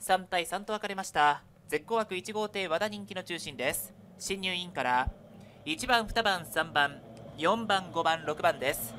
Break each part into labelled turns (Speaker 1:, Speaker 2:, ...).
Speaker 1: 3対3と分かれました。絶好枠1号艇和田人気の中心です。新入院から1番2番3番4番5番6番です。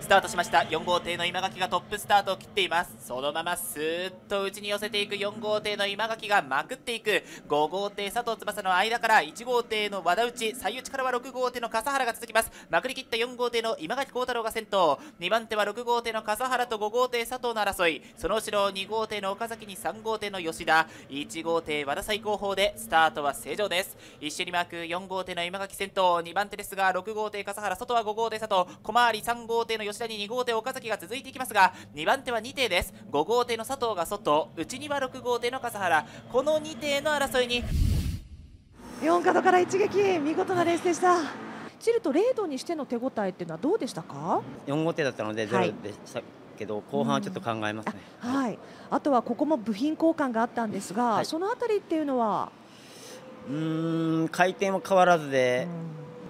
Speaker 1: スタートしました。4号艇の今垣がトップスタートを切っています。そのままスーッと内に寄せていく。4号艇の今垣がまくっていく。5号艇佐藤翼の間から1号艇の和田内。最内からは6号艇の笠原が続きます。まくりきった4号艇の今垣幸太郎が先頭。2番手は6号艇の笠原と5号艇佐藤の争い。その後ろ2号艇の岡崎に3号艇の吉田。1号艇和田最高峰でスタートは正常です。一緒にマーク4号艇の今垣先頭。2番手ですが6号艇笠原外は5号艇佐藤。小回り3号艇の吉田に2号艇岡崎が続いていきますが2番手は2艇です。5号艇の佐藤が外。内には6号艇の笠原。この2艇の争いに。
Speaker 2: 4角から一撃。見事なレースでした。チルト0度にしての手応えっていうのはどうでしたか
Speaker 3: ？4号艇だったのでゼロでしたけど、後半はちょっと考えますね、
Speaker 2: はい。あとはここも部品交換があったんですが、
Speaker 3: はい。
Speaker 2: そのあたりっていうのは、
Speaker 3: うーん回転は変わらずで、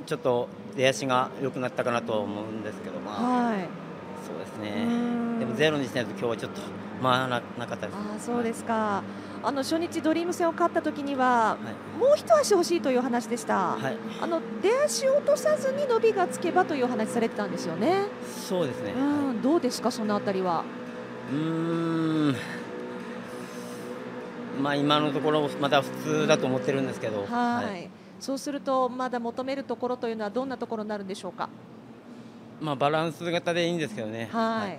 Speaker 3: ちょっと出足が良くなったかなとは思うんですけど、まあ、
Speaker 2: はい。
Speaker 3: そうです
Speaker 2: う
Speaker 3: ね、
Speaker 2: ん。
Speaker 3: でもゼロにしないと今日はちょっと回らななかったです。
Speaker 2: あーそうですか。あの初日ドリーム戦を勝った時には
Speaker 3: はい。
Speaker 2: もう一足欲しいという話でした、
Speaker 3: はい、
Speaker 2: あの出足を落とさずに伸びがつけばというお話されてたんですよね、
Speaker 3: そうですね。
Speaker 2: うん、どうですかそのあたりは？
Speaker 3: うーん、まあ今のところまだ普通だと思ってるんですけど、
Speaker 2: はい。そうするとまだ求めるところというのはどんなところになるんでしょうか？
Speaker 3: まあバランス型でいいんですけどね。
Speaker 2: はい